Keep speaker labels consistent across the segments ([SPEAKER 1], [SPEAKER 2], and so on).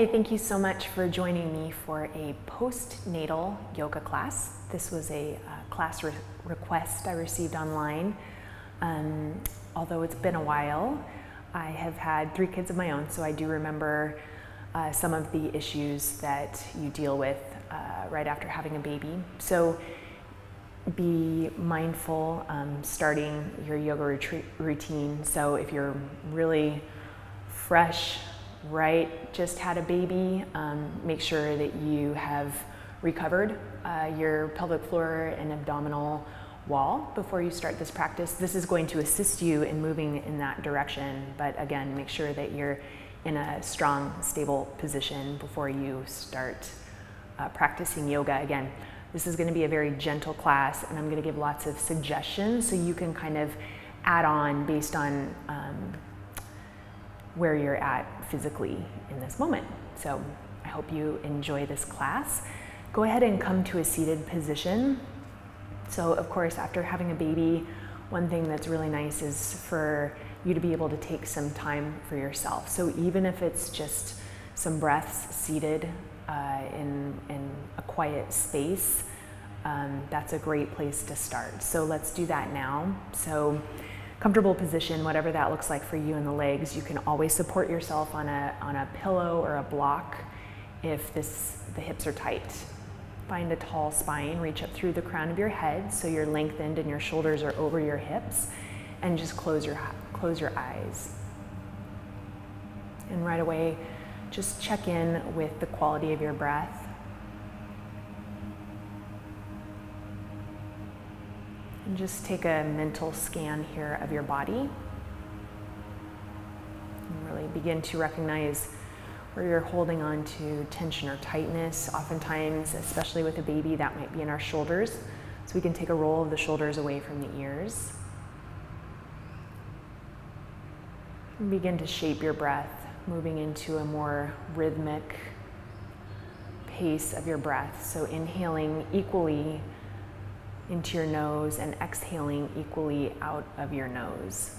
[SPEAKER 1] Hi, thank you so much for joining me for a postnatal yoga class. This was a uh, class re request I received online. Um, although it's been a while, I have had three kids of my own, so I do remember uh, some of the issues that you deal with uh, right after having a baby. So be mindful um, starting your yoga routine. So if you're really fresh, right, just had a baby, um, make sure that you have recovered uh, your pelvic floor and abdominal wall before you start this practice. This is going to assist you in moving in that direction, but again, make sure that you're in a strong, stable position before you start uh, practicing yoga again. This is going to be a very gentle class, and I'm going to give lots of suggestions so you can kind of add on based on um, where you're at physically in this moment. So I hope you enjoy this class. Go ahead and come to a seated position. So of course, after having a baby, one thing that's really nice is for you to be able to take some time for yourself. So even if it's just some breaths seated uh, in, in a quiet space, um, that's a great place to start. So let's do that now. So comfortable position, whatever that looks like for you in the legs, you can always support yourself on a, on a pillow or a block if this, the hips are tight. Find a tall spine, reach up through the crown of your head so you're lengthened and your shoulders are over your hips and just close your, close your eyes. And right away, just check in with the quality of your breath. And just take a mental scan here of your body. And really begin to recognize where you're holding on to tension or tightness. Oftentimes, especially with a baby, that might be in our shoulders. So we can take a roll of the shoulders away from the ears. And begin to shape your breath, moving into a more rhythmic pace of your breath. So inhaling equally into your nose and exhaling equally out of your nose.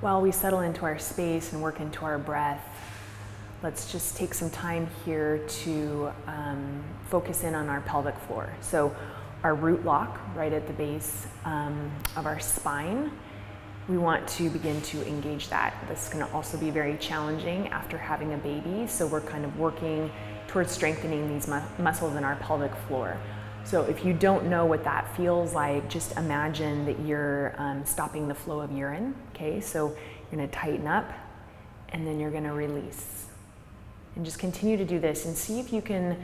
[SPEAKER 1] While we settle into our space and work into our breath, let's just take some time here to um, focus in on our pelvic floor. So our root lock right at the base um, of our spine, we want to begin to engage that. This can also be very challenging after having a baby, so we're kind of working towards strengthening these mu muscles in our pelvic floor. So if you don't know what that feels like, just imagine that you're um, stopping the flow of urine, okay? So you're gonna tighten up and then you're gonna release. And just continue to do this and see if you can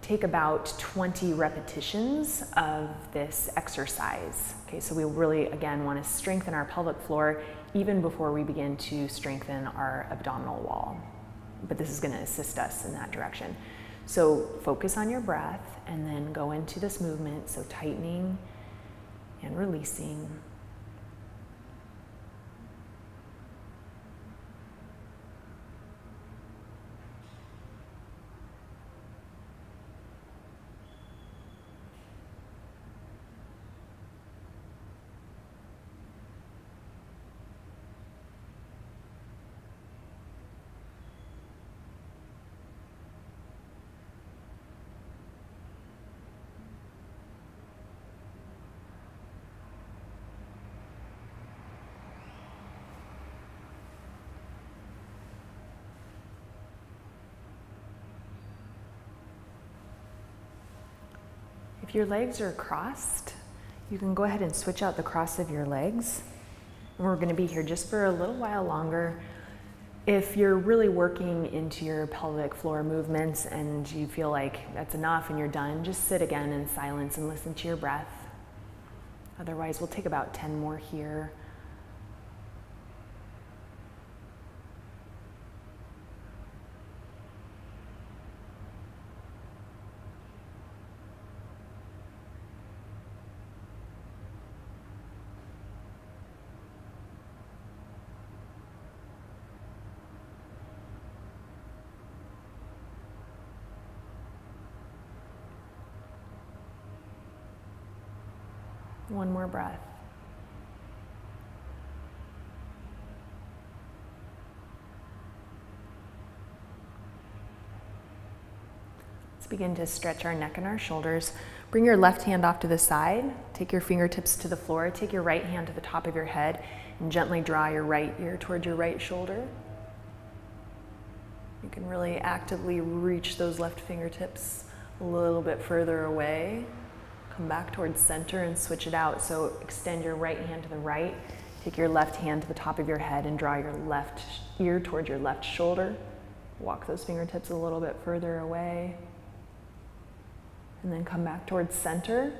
[SPEAKER 1] take about 20 repetitions of this exercise. Okay, so we really, again, want to strengthen our pelvic floor even before we begin to strengthen our abdominal wall. But this is going to assist us in that direction. So focus on your breath and then go into this movement. So tightening and releasing. If your legs are crossed, you can go ahead and switch out the cross of your legs. We're gonna be here just for a little while longer. If you're really working into your pelvic floor movements and you feel like that's enough and you're done, just sit again in silence and listen to your breath. Otherwise, we'll take about 10 more here. More breath. Let's begin to stretch our neck and our shoulders. Bring your left hand off to the side. Take your fingertips to the floor. Take your right hand to the top of your head and gently draw your right ear towards your right shoulder. You can really actively reach those left fingertips a little bit further away. Come back towards center and switch it out. So extend your right hand to the right. Take your left hand to the top of your head and draw your left ear towards your left shoulder. Walk those fingertips a little bit further away. And then come back towards center.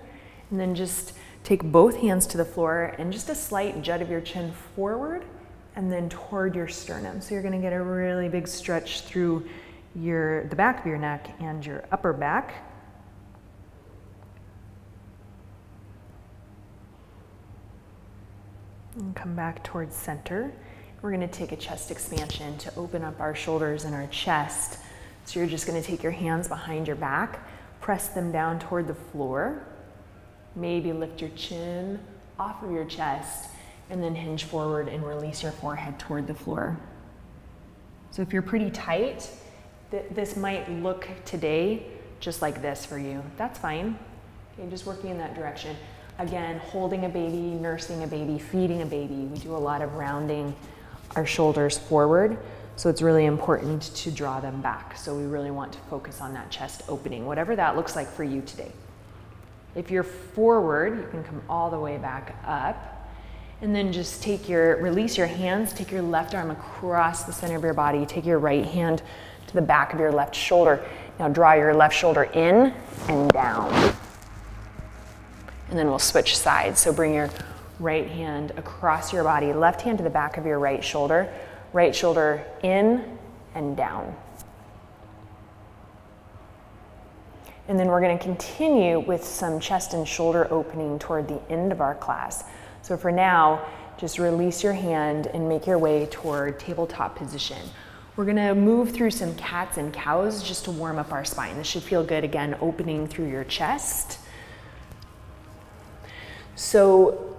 [SPEAKER 1] And then just take both hands to the floor and just a slight jut of your chin forward and then toward your sternum. So you're gonna get a really big stretch through your, the back of your neck and your upper back. And come back towards center. We're gonna take a chest expansion to open up our shoulders and our chest. So you're just gonna take your hands behind your back, press them down toward the floor. Maybe lift your chin off of your chest and then hinge forward and release your forehead toward the floor. So if you're pretty tight, th this might look today just like this for you. That's fine. Okay, just working in that direction. Again, holding a baby, nursing a baby, feeding a baby. We do a lot of rounding our shoulders forward. So it's really important to draw them back. So we really want to focus on that chest opening, whatever that looks like for you today. If you're forward, you can come all the way back up. And then just take your, release your hands, take your left arm across the center of your body, take your right hand to the back of your left shoulder. Now draw your left shoulder in and down. And then we'll switch sides. So bring your right hand across your body, left hand to the back of your right shoulder, right shoulder in and down. And then we're gonna continue with some chest and shoulder opening toward the end of our class. So for now, just release your hand and make your way toward tabletop position. We're gonna move through some cats and cows just to warm up our spine. This should feel good, again, opening through your chest. So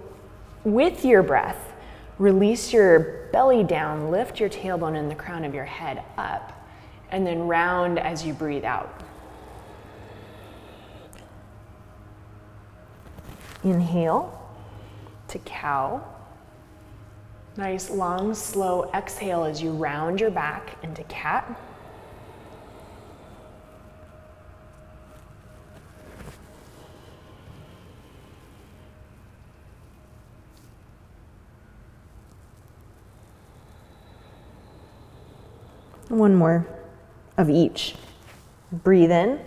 [SPEAKER 1] with your breath, release your belly down, lift your tailbone and the crown of your head up, and then round as you breathe out. Inhale to cow. Nice long, slow exhale as you round your back into cat. One more of each. Breathe in.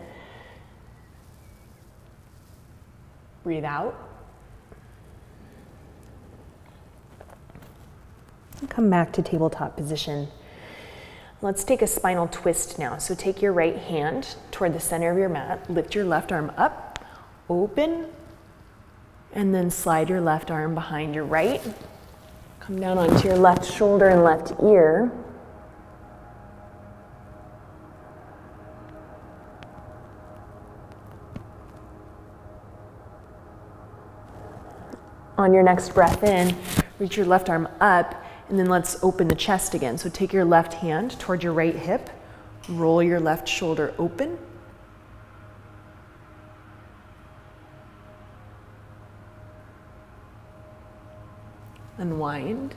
[SPEAKER 1] Breathe out. Come back to tabletop position. Let's take a spinal twist now. So take your right hand toward the center of your mat, lift your left arm up, open, and then slide your left arm behind your right. Come down onto your left shoulder and left ear. On your next breath in, reach your left arm up and then let's open the chest again. So take your left hand toward your right hip, roll your left shoulder open. Unwind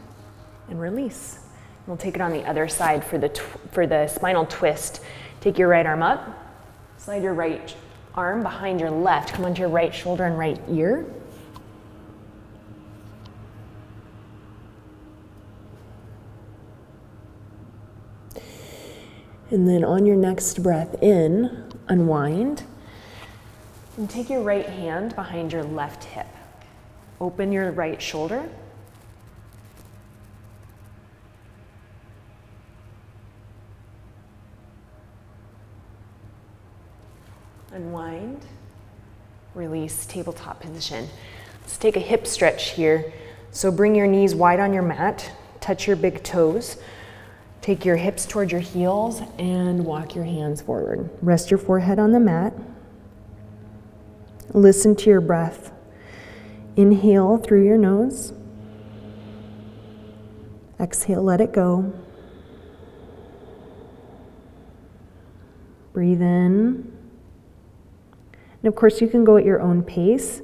[SPEAKER 1] and release. We'll take it on the other side for the, for the spinal twist. Take your right arm up, slide your right arm behind your left, come onto your right shoulder and right ear. And then on your next breath in, unwind. And take your right hand behind your left hip. Open your right shoulder. Unwind. Release, tabletop position. Let's take a hip stretch here. So bring your knees wide on your mat, touch your big toes. Take your hips toward your heels and walk your hands forward. Rest your forehead on the mat. Listen to your breath. Inhale through your nose. Exhale, let it go. Breathe in. And of course, you can go at your own pace,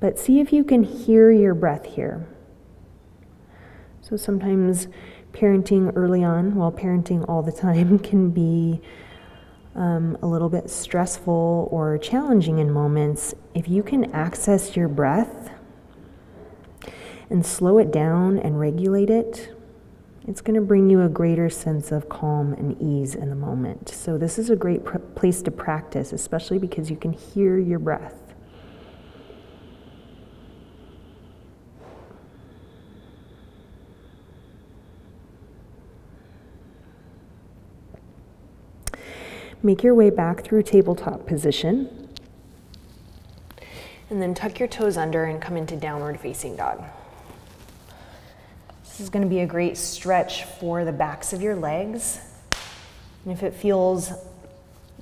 [SPEAKER 1] but see if you can hear your breath here. So sometimes parenting early on, well, parenting all the time, can be um, a little bit stressful or challenging in moments. If you can access your breath and slow it down and regulate it, it's going to bring you a greater sense of calm and ease in the moment. So, this is a great place to practice, especially because you can hear your breath. Make your way back through tabletop position. And then tuck your toes under and come into downward facing dog. This is going to be a great stretch for the backs of your legs. And if it feels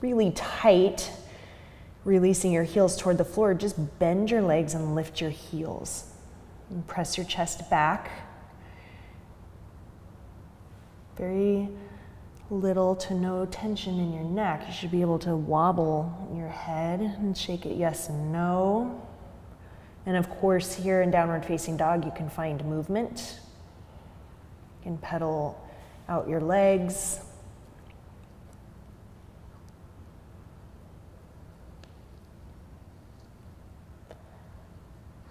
[SPEAKER 1] really tight, releasing your heels toward the floor, just bend your legs and lift your heels. And press your chest back. Very little to no tension in your neck. You should be able to wobble your head and shake it yes and no. And of course, here in downward facing dog, you can find movement. You can pedal out your legs.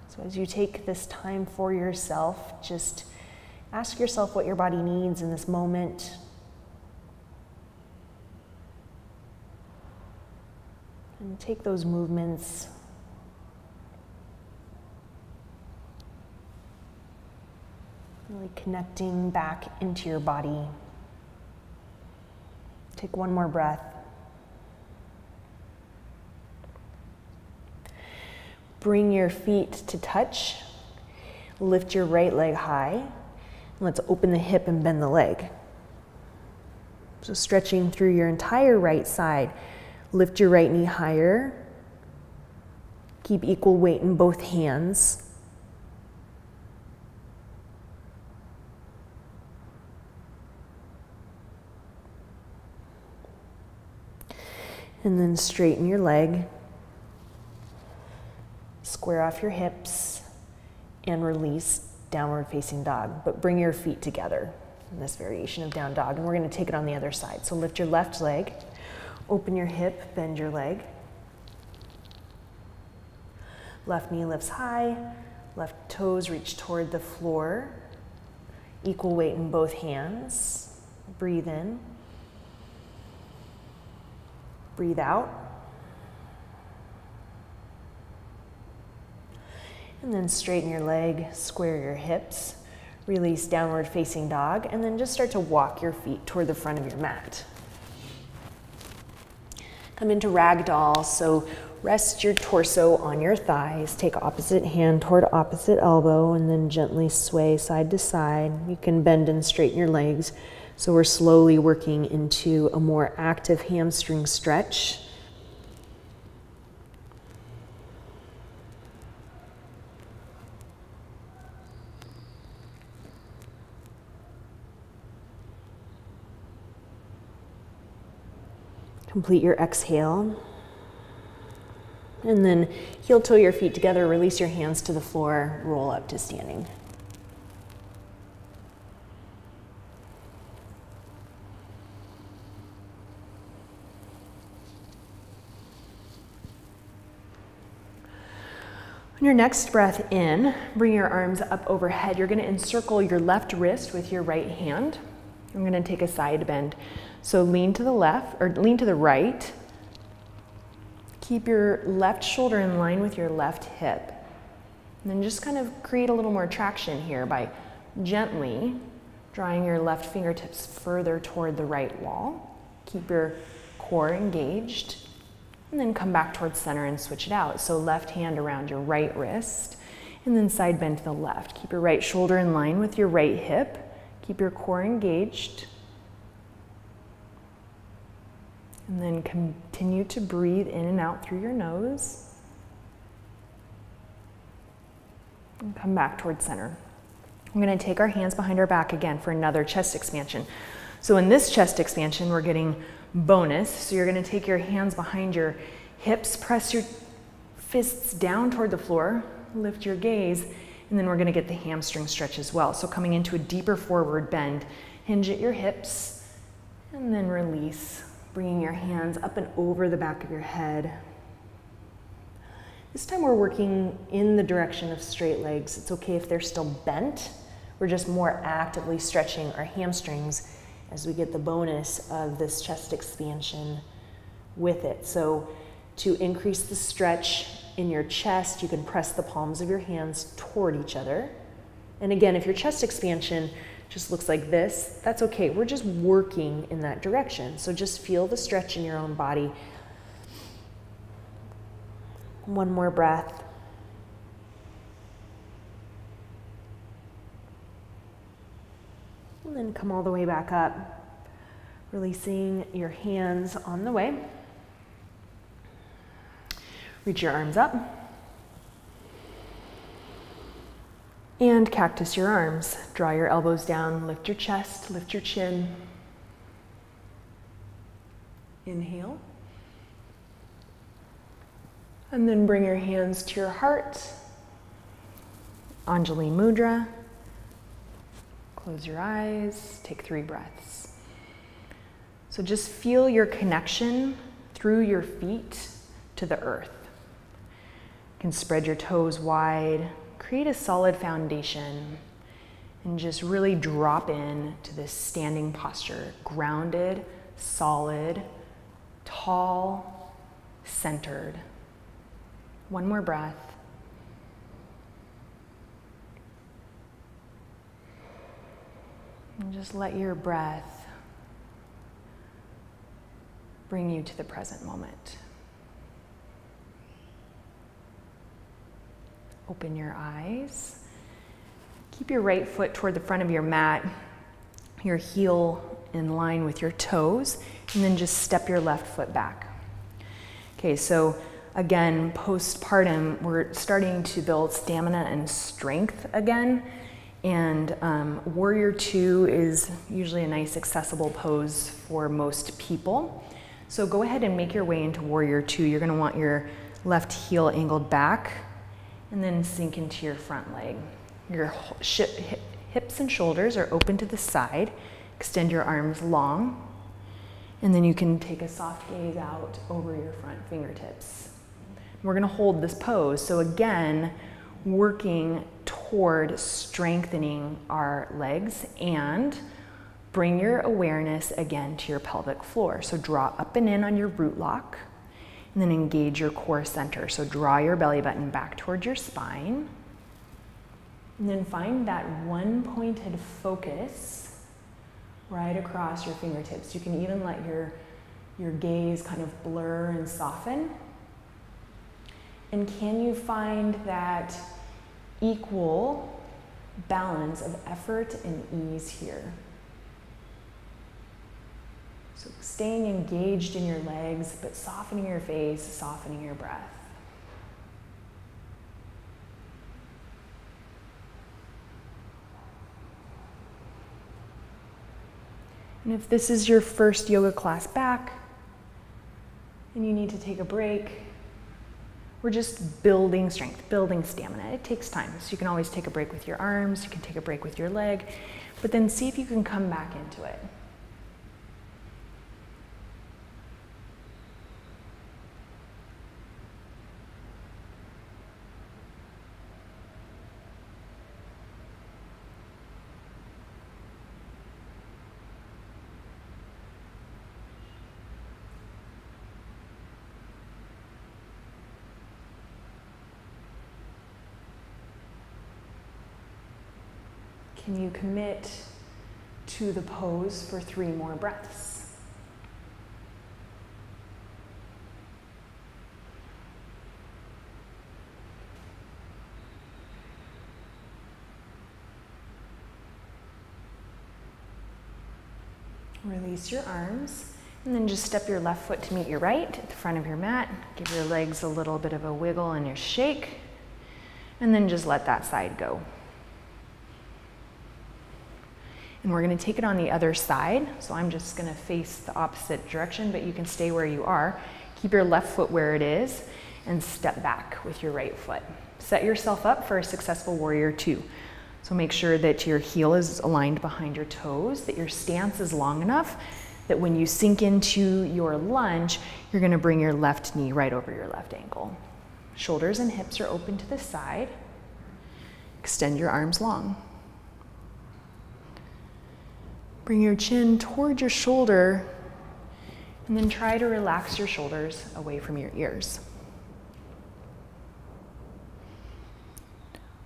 [SPEAKER 1] So, as you take this time for yourself, just ask yourself what your body needs in this moment. And take those movements Really connecting back into your body. Take one more breath. Bring your feet to touch. Lift your right leg high. Let's open the hip and bend the leg. So, stretching through your entire right side. Lift your right knee higher. Keep equal weight in both hands. And then straighten your leg, square off your hips, and release downward facing dog. But bring your feet together in this variation of down dog. And we're going to take it on the other side. So lift your left leg, open your hip, bend your leg. Left knee lifts high, left toes reach toward the floor. Equal weight in both hands. Breathe in. Breathe out. And then straighten your leg, square your hips, release downward facing dog, and then just start to walk your feet toward the front of your mat. Come into ragdoll, so rest your torso on your thighs, take opposite hand toward opposite elbow, and then gently sway side to side. You can bend and straighten your legs so we're slowly working into a more active hamstring stretch. Complete your exhale. And then heel toe your feet together, release your hands to the floor, roll up to standing. On your next breath in, bring your arms up overhead. You're going to encircle your left wrist with your right hand. I'm going to take a side bend. So lean to the left or lean to the right. Keep your left shoulder in line with your left hip. And then just kind of create a little more traction here by gently drawing your left fingertips further toward the right wall. Keep your core engaged. And then come back towards center and switch it out. So left hand around your right wrist and then side bend to the left. Keep your right shoulder in line with your right hip. Keep your core engaged. And then continue to breathe in and out through your nose. And come back towards center. We're going to take our hands behind our back again for another chest expansion. So in this chest expansion, we're getting bonus. So you're going to take your hands behind your hips, press your fists down toward the floor, lift your gaze, and then we're going to get the hamstring stretch as well. So coming into a deeper forward bend, hinge at your hips, and then release, bringing your hands up and over the back of your head. This time we're working in the direction of straight legs. It's okay if they're still bent. We're just more actively stretching our hamstrings as we get the bonus of this chest expansion with it. So to increase the stretch in your chest, you can press the palms of your hands toward each other. And again, if your chest expansion just looks like this, that's okay. We're just working in that direction. So just feel the stretch in your own body. One more breath. And then come all the way back up, releasing your hands on the way. Reach your arms up. And cactus your arms. Draw your elbows down, lift your chest, lift your chin. Inhale. And then bring your hands to your heart. Anjali Mudra. Close your eyes, take three breaths. So just feel your connection through your feet to the earth. You can spread your toes wide, create a solid foundation, and just really drop in to this standing posture, grounded, solid, tall, centered. One more breath. And just let your breath bring you to the present moment. Open your eyes. Keep your right foot toward the front of your mat, your heel in line with your toes, and then just step your left foot back. Okay, so again, postpartum, we're starting to build stamina and strength again. And um, Warrior Two is usually a nice accessible pose for most people. So go ahead and make your way into Warrior Two. You're gonna want your left heel angled back and then sink into your front leg. Your hips and shoulders are open to the side. Extend your arms long. And then you can take a soft gaze out over your front fingertips. We're gonna hold this pose. So again, working toward strengthening our legs and bring your awareness again to your pelvic floor. So draw up and in on your root lock and then engage your core center. So draw your belly button back towards your spine. And then find that one pointed focus right across your fingertips. You can even let your, your gaze kind of blur and soften. And can you find that equal balance of effort and ease here? So staying engaged in your legs, but softening your face, softening your breath. And if this is your first yoga class back and you need to take a break, we're just building strength, building stamina. It takes time. So you can always take a break with your arms, you can take a break with your leg, but then see if you can come back into it. Can you commit to the pose for three more breaths? Release your arms and then just step your left foot to meet your right at the front of your mat. Give your legs a little bit of a wiggle and a shake. And then just let that side go. And we're gonna take it on the other side. So I'm just gonna face the opposite direction, but you can stay where you are. Keep your left foot where it is and step back with your right foot. Set yourself up for a successful warrior two. So make sure that your heel is aligned behind your toes, that your stance is long enough that when you sink into your lunge, you're gonna bring your left knee right over your left ankle. Shoulders and hips are open to the side. Extend your arms long. Bring your chin toward your shoulder and then try to relax your shoulders away from your ears.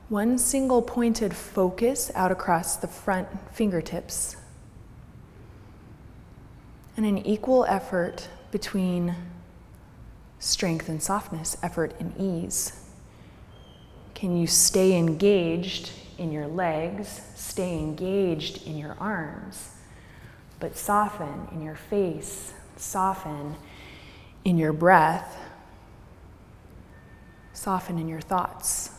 [SPEAKER 1] One single pointed focus out across the front fingertips. And an equal effort between strength and softness, effort and ease. Can you stay engaged in your legs, stay engaged in your arms, but soften in your face, soften in your breath, soften in your thoughts.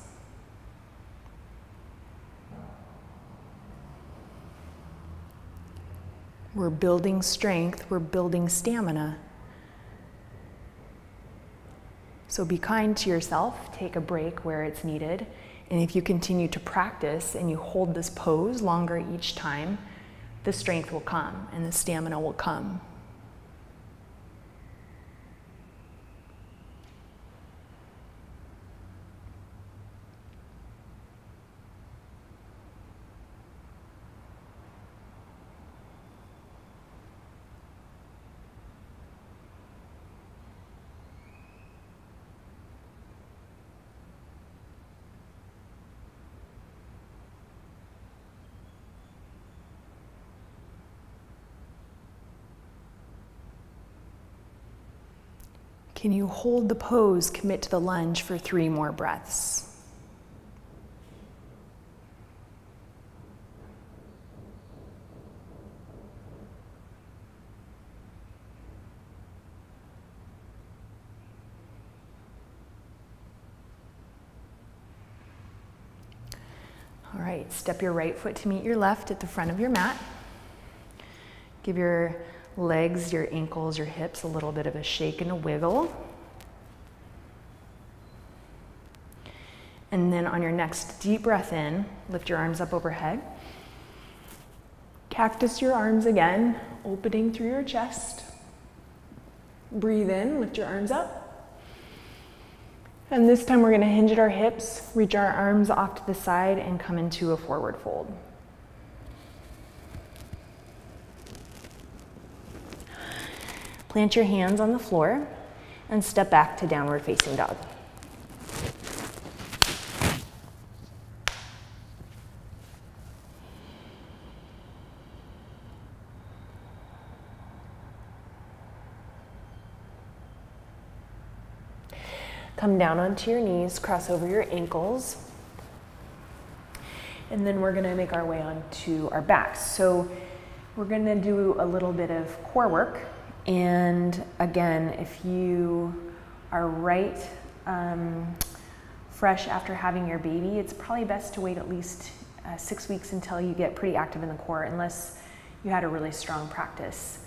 [SPEAKER 1] We're building strength, we're building stamina. So be kind to yourself, take a break where it's needed. And if you continue to practice and you hold this pose longer each time, the strength will come and the stamina will come. Can you hold the pose, commit to the lunge for three more breaths? All right, step your right foot to meet your left at the front of your mat. Give your legs, your ankles, your hips, a little bit of a shake and a wiggle. And then on your next deep breath in, lift your arms up overhead. Cactus your arms again, opening through your chest. Breathe in, lift your arms up. And this time we're gonna hinge at our hips, reach our arms off to the side, and come into a forward fold. Plant your hands on the floor and step back to downward facing dog. Come down onto your knees, cross over your ankles. And then we're gonna make our way onto our backs. So we're gonna do a little bit of core work and again, if you are right um, fresh after having your baby, it's probably best to wait at least uh, six weeks until you get pretty active in the core, unless you had a really strong practice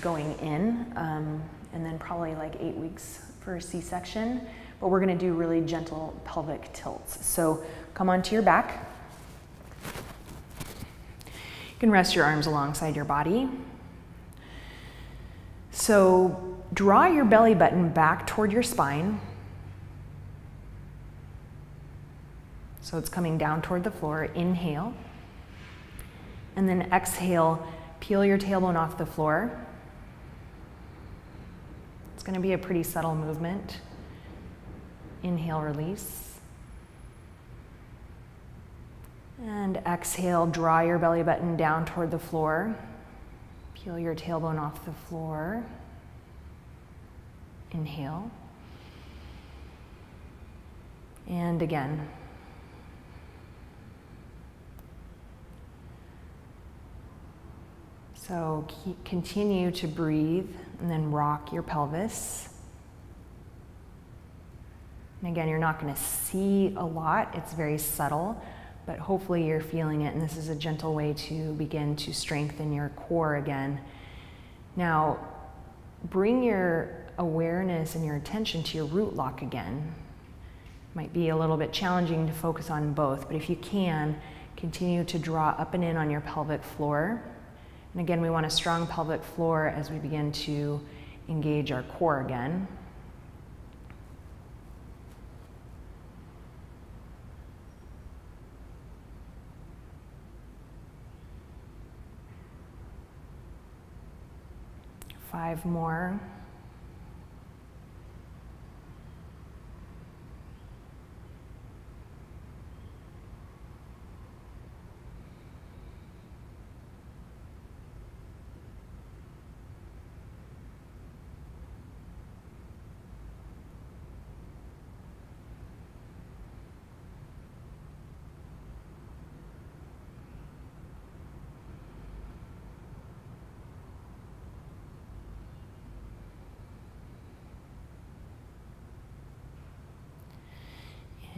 [SPEAKER 1] going in, um, and then probably like eight weeks for a C-section. But we're gonna do really gentle pelvic tilts. So come onto your back. You can rest your arms alongside your body. So draw your belly button back toward your spine. So it's coming down toward the floor. Inhale. And then exhale, peel your tailbone off the floor. It's going to be a pretty subtle movement. Inhale, release. And exhale, draw your belly button down toward the floor. Peel your tailbone off the floor. Inhale. And again. So keep, continue to breathe and then rock your pelvis. And again, you're not going to see a lot, it's very subtle, but hopefully you're feeling it. And this is a gentle way to begin to strengthen your core again. Now, bring your awareness and your attention to your root lock again. Might be a little bit challenging to focus on both, but if you can, continue to draw up and in on your pelvic floor. And again, we want a strong pelvic floor as we begin to engage our core again. Five more.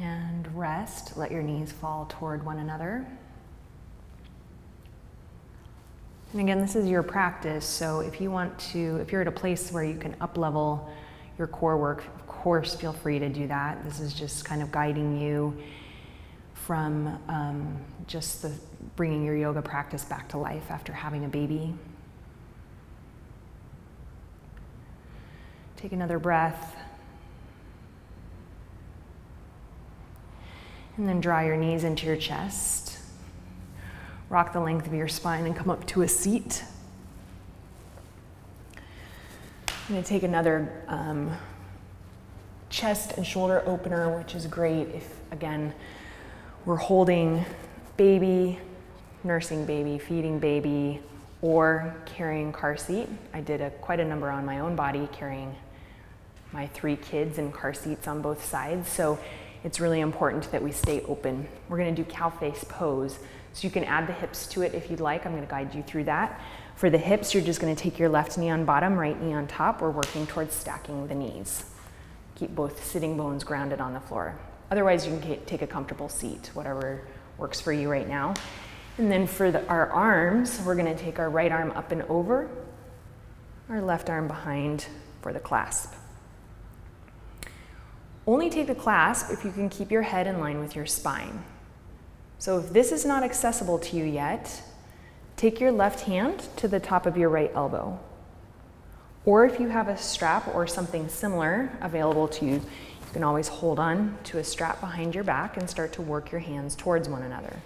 [SPEAKER 1] And Let your knees fall toward one another. And again, this is your practice. So if you want to, if you're at a place where you can up level your core work, of course, feel free to do that. This is just kind of guiding you from um, just the bringing your yoga practice back to life after having a baby. Take another breath. And then draw your knees into your chest. Rock the length of your spine and come up to a seat. I'm going to take another um, chest and shoulder opener, which is great if, again, we're holding baby, nursing baby, feeding baby, or carrying car seat. I did a, quite a number on my own body carrying my three kids in car seats on both sides. So it's really important that we stay open. We're gonna do cow face pose. So you can add the hips to it if you'd like. I'm gonna guide you through that. For the hips, you're just gonna take your left knee on bottom, right knee on top. We're working towards stacking the knees. Keep both sitting bones grounded on the floor. Otherwise, you can take a comfortable seat, whatever works for you right now. And then for the, our arms, we're gonna take our right arm up and over, our left arm behind for the clasp. Only take the clasp if you can keep your head in line with your spine. So if this is not accessible to you yet, take your left hand to the top of your right elbow. Or if you have a strap or something similar available to you, you can always hold on to a strap behind your back and start to work your hands towards one another.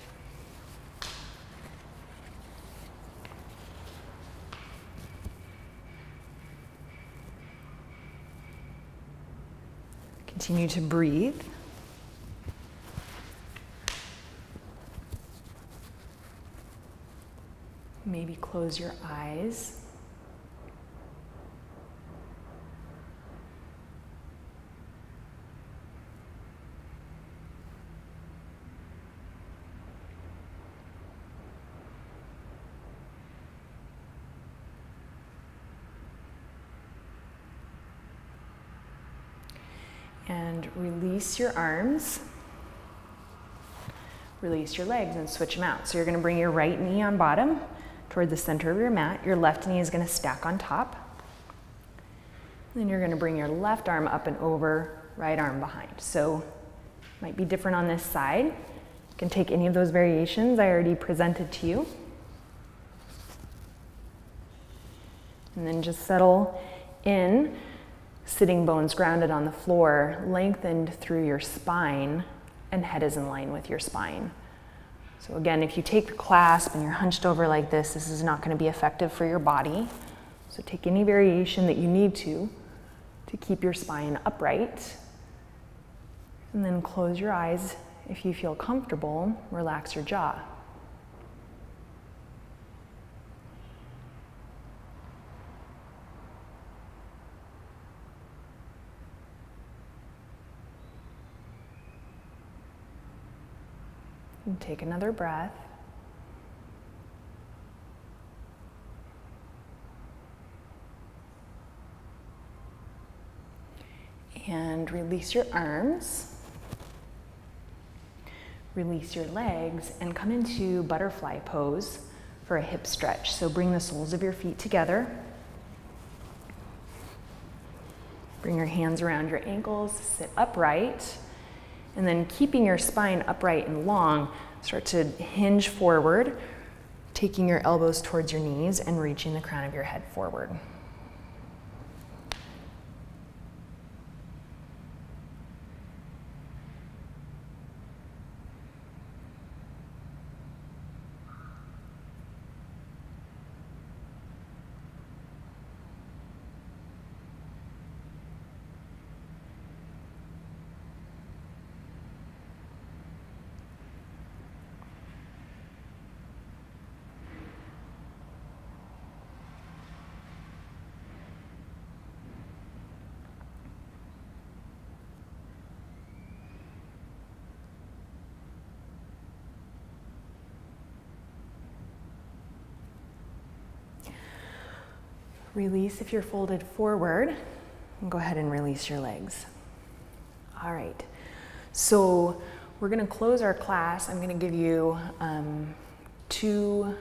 [SPEAKER 1] Continue to breathe. Maybe close your eyes. And release your arms. Release your legs and switch them out. So you're gonna bring your right knee on bottom toward the center of your mat. Your left knee is gonna stack on top. Then you're gonna bring your left arm up and over, right arm behind. So might be different on this side. You can take any of those variations I already presented to you. And then just settle in sitting bones grounded on the floor, lengthened through your spine, and head is in line with your spine. So again, if you take the clasp and you're hunched over like this, this is not going to be effective for your body. So take any variation that you need to to keep your spine upright. And then close your eyes if you feel comfortable, relax your jaw. And take another breath. And release your arms. Release your legs and come into butterfly pose for a hip stretch. So bring the soles of your feet together. Bring your hands around your ankles, sit upright, and then keeping your spine upright and long, start to hinge forward, taking your elbows towards your knees and reaching the crown of your head forward. Release if you're folded forward. And go ahead and release your legs. All right. So we're going to close our class. I'm going to give you um, two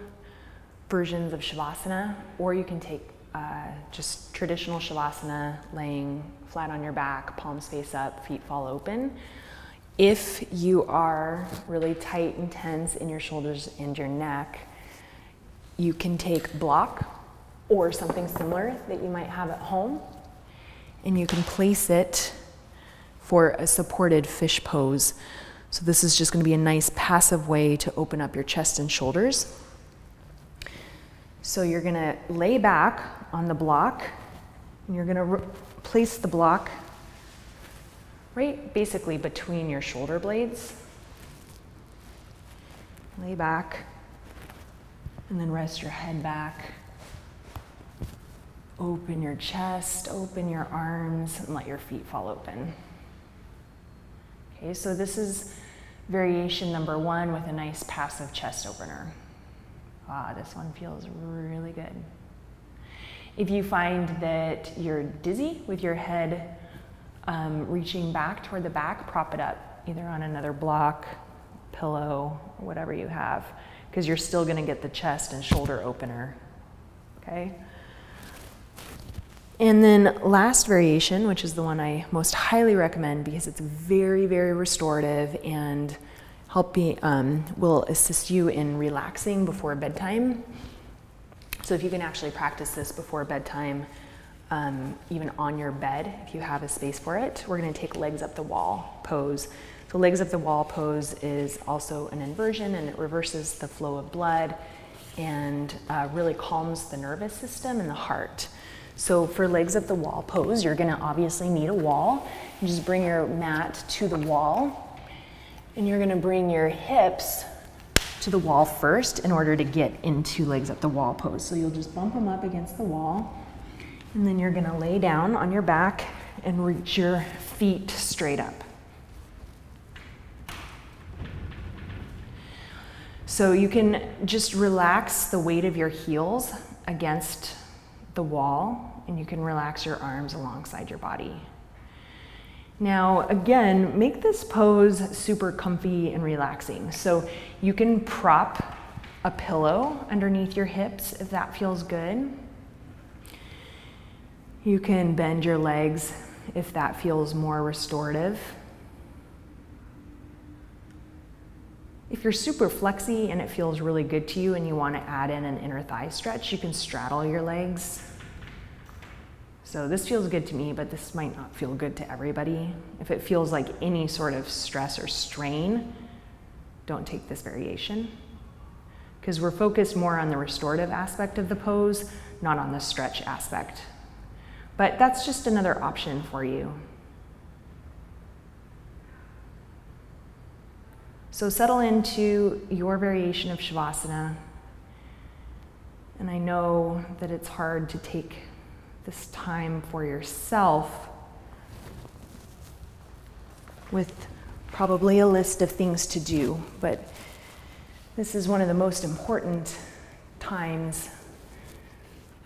[SPEAKER 1] versions of Shavasana, or you can take uh, just traditional Shavasana, laying flat on your back, palms face up, feet fall open. If you are really tight and tense in your shoulders and your neck, you can take block or something similar that you might have at home. And you can place it for a supported fish pose. So this is just going to be a nice passive way to open up your chest and shoulders. So you're going to lay back on the block and you're going to place the block right basically between your shoulder blades. Lay back and then rest your head back. Open your chest, open your arms, and let your feet fall open. Okay, so this is variation number one with a nice passive chest opener. Ah, this one feels really good. If you find that you're dizzy with your head um, reaching back toward the back, prop it up, either on another block, pillow, whatever you have, because you're still gonna get the chest and shoulder opener, okay? And then last variation, which is the one I most highly recommend because it's very, very restorative and helping um, will assist you in relaxing before bedtime. So if you can actually practice this before bedtime, um, even on your bed, if you have a space for it, we're gonna take legs up the wall pose. So legs up the wall pose is also an inversion and it reverses the flow of blood and uh, really calms the nervous system and the heart. So for legs up the wall pose, you're gonna obviously need a wall. You just bring your mat to the wall and you're gonna bring your hips to the wall first in order to get into legs up the wall pose. So you'll just bump them up against the wall and then you're gonna lay down on your back and reach your feet straight up. So you can just relax the weight of your heels against the wall and you can relax your arms alongside your body. Now, again, make this pose super comfy and relaxing. So you can prop a pillow underneath your hips if that feels good. You can bend your legs if that feels more restorative. If you're super flexy and it feels really good to you and you want to add in an inner thigh stretch, you can straddle your legs so this feels good to me, but this might not feel good to everybody. If it feels like any sort of stress or strain, don't take this variation. Because we're focused more on the restorative aspect of the pose, not on the stretch aspect. But that's just another option for you. So settle into your variation of Shavasana. And I know that it's hard to take this time for yourself with probably a list of things to do, but this is one of the most important times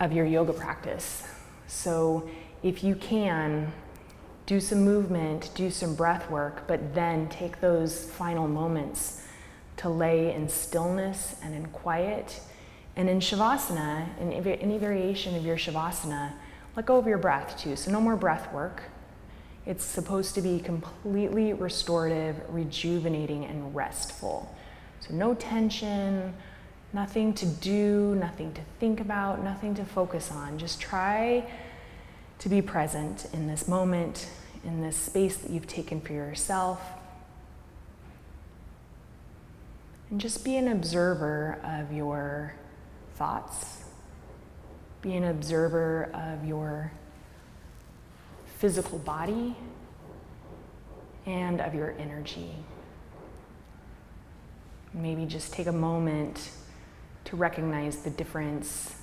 [SPEAKER 1] of your yoga practice. So if you can, do some movement, do some breath work, but then take those final moments to lay in stillness and in quiet. And in Shavasana, in any variation of your Shavasana, let go of your breath too. So, no more breath work. It's supposed to be completely restorative, rejuvenating, and restful. So, no tension, nothing to do, nothing to think about, nothing to focus on. Just try to be present in this moment, in this space that you've taken for yourself. And just be an observer of your thoughts. Be an observer of your physical body and of your energy. Maybe just take a moment to recognize the difference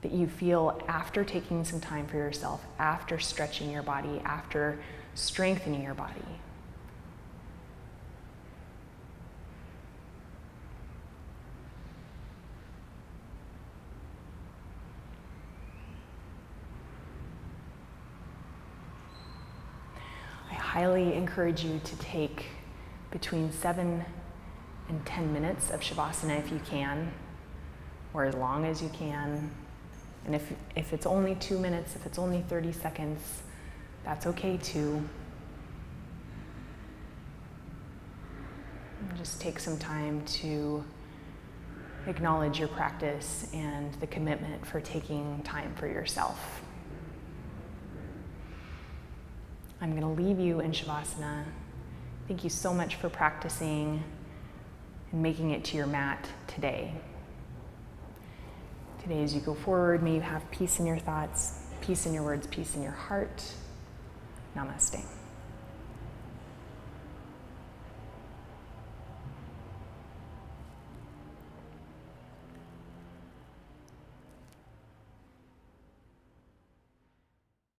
[SPEAKER 1] that you feel after taking some time for yourself, after stretching your body, after strengthening your body. I highly encourage you to take between seven and 10 minutes of Shavasana if you can, or as long as you can. And if, if it's only two minutes, if it's only 30 seconds, that's okay too. And just take some time to acknowledge your practice and the commitment for taking time for yourself. I'm going to leave you in Shavasana. Thank you so much for practicing and making it to your mat today. Today, as you go forward, may you have peace in your thoughts, peace in your words, peace in your heart. Namaste.